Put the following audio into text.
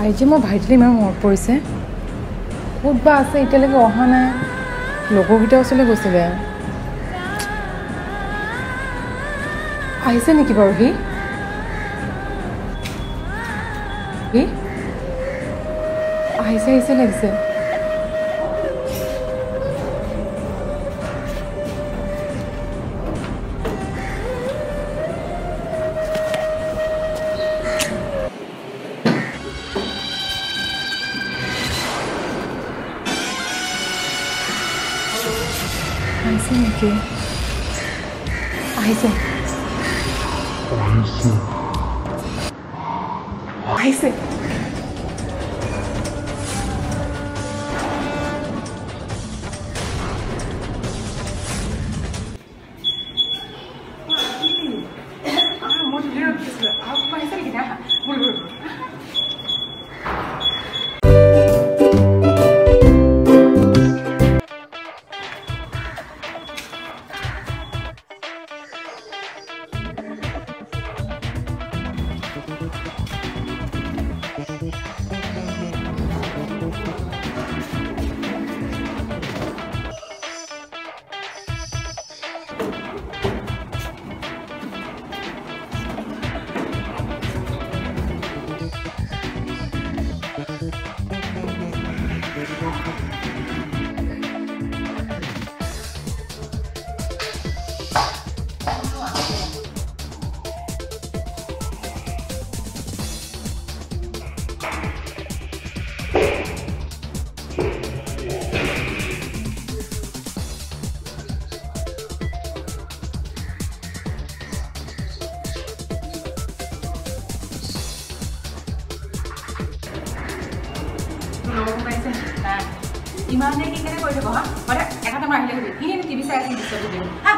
আজি মোৰ ভাইটিলৈ ইমান মনত পৰিছে। ক'ত বা আছে এতিয়ালৈকে অহা নাই। লগৰকেইটাৰ ওচৰলৈ গৈছিলে। আহিছে নেকি বাৰু সি? আহিছে আহিছে লাগিছে। 당신에게 아이색 아이색 아이색 아, 뭐좀 내려놓겠습니다. 아, 오빠 해석이 그냥. 뭘, Thank you. ইমানে কি কেনে কৰি থাকো হা মানে এটা কবি এনেই টিভি চাই আছি দৃশ্যটো দিওঁ হা